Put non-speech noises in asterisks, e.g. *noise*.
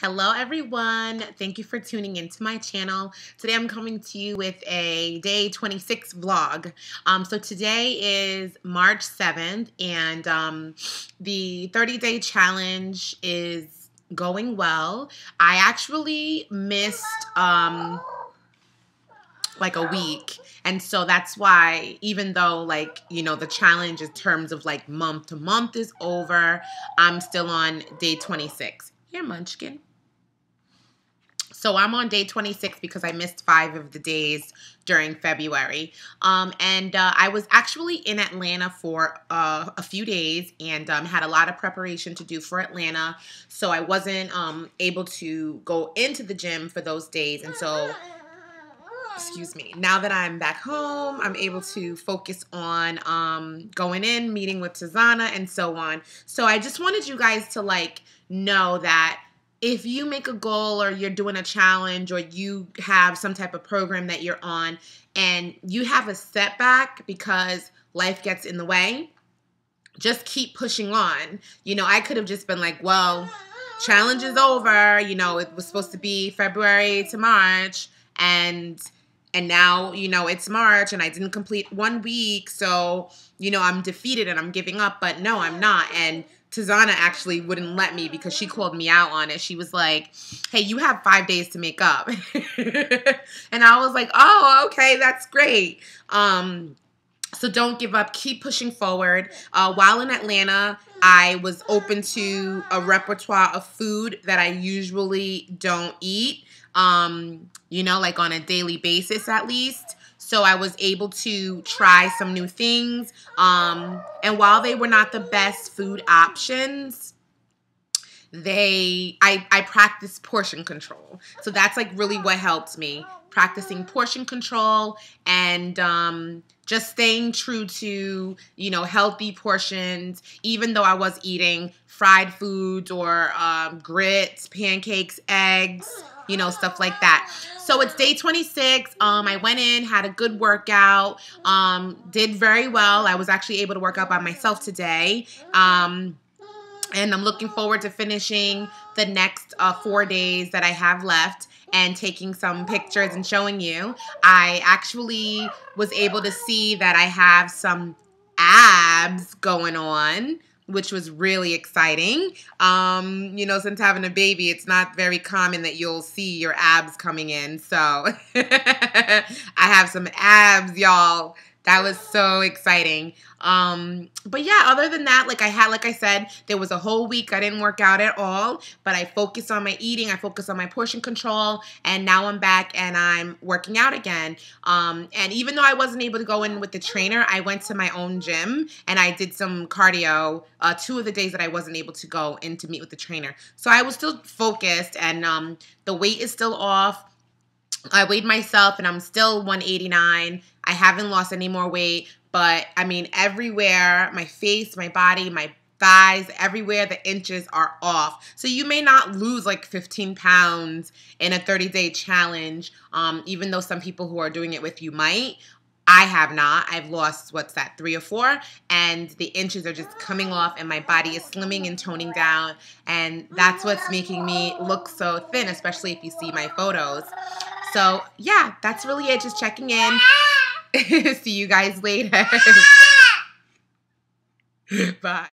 Hello everyone. Thank you for tuning into my channel. Today I'm coming to you with a day 26 vlog. Um, so today is March 7th and um, the 30 day challenge is going well. I actually missed um, like a week. And so that's why, even though, like, you know, the challenge in terms of like month to month is over, I'm still on day 26. Here, Munchkin. So I'm on day 26 because I missed five of the days during February. Um, and uh, I was actually in Atlanta for uh, a few days and um, had a lot of preparation to do for Atlanta. So I wasn't um, able to go into the gym for those days. And so excuse me now that i'm back home i'm able to focus on um, going in meeting with Tizana and so on so i just wanted you guys to like know that if you make a goal or you're doing a challenge or you have some type of program that you're on and you have a setback because life gets in the way just keep pushing on. You know i could have just been like well challenge is over. You know it was supposed to be february to march and and now you know it's march and i didn't complete one week. So you know i'm defeated and i'm giving up but no i'm not. And Tizana actually wouldn't let me because she called me out on it. She was like, "Hey, you have 5 days to make up." *laughs* and I was like, "Oh, okay, that's great." Um so don't give up. Keep pushing forward. Uh, while in Atlanta, I was open to a repertoire of food that I usually don't eat um, you know, like on a daily basis at least. So I was able to try some new things. Um, and while they were not the best food options, they I I practiced portion control. So that's like really what helped me. Practicing portion control and um just staying true to, you know, healthy portions, even though I was eating fried foods or um, grits, pancakes, eggs, you know, stuff like that. So it's day 26. Um, I went in, had a good workout, um, did very well. I was actually able to work out by myself today. Um, and I'm looking forward to finishing the next uh, four days that I have left and taking some pictures and showing you. I actually was able to see that I have some abs going on which was really exciting. Um, you know, since having a baby, it's not very common that you'll see your abs coming in. So *laughs* I have some abs, y'all. That was so exciting. Um, but yeah, other than that, like I had, like I said, there was a whole week I didn't work out at all, but I focused on my eating, I focused on my portion control, and now I'm back and I'm working out again. Um, and even though I wasn't able to go in with the trainer, I went to my own gym and I did some cardio uh, two of the days that I wasn't able to go in to meet with the trainer. So I was still focused and um, the weight is still off. I weighed myself and I'm still 189. I haven't lost any more weight, but I mean, everywhere my face, my body, my thighs, everywhere the inches are off. So you may not lose like 15 pounds in a 30 day challenge, um, even though some people who are doing it with you might. I have not. I've lost, what's that, three or four? And the inches are just coming off, and my body is slimming and toning down. And that's what's making me look so thin, especially if you see my photos. So, yeah, that's really it. Just checking in. *laughs* See you guys later. *laughs* Bye.